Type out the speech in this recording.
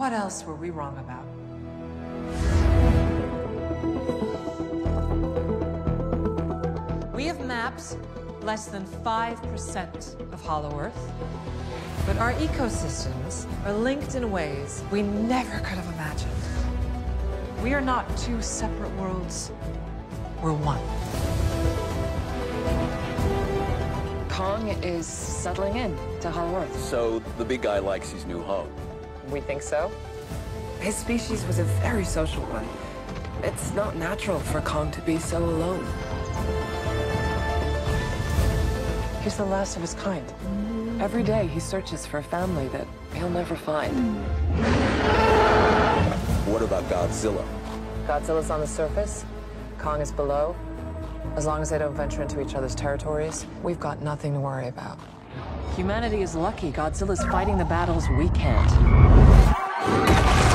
What else were we wrong about? We have mapped less than 5% of Hollow Earth, but our ecosystems are linked in ways we never could have imagined. We are not two separate worlds, we're one. Kong is settling in to Hollow Earth. So the big guy likes his new home. We think so. His species was a very social one. It's not natural for Kong to be so alone. He's the last of his kind. Every day he searches for a family that he'll never find. What about Godzilla? Godzilla's on the surface, Kong is below. As long as they don't venture into each other's territories, we've got nothing to worry about. Humanity is lucky Godzilla's fighting the battles we can't. Fire!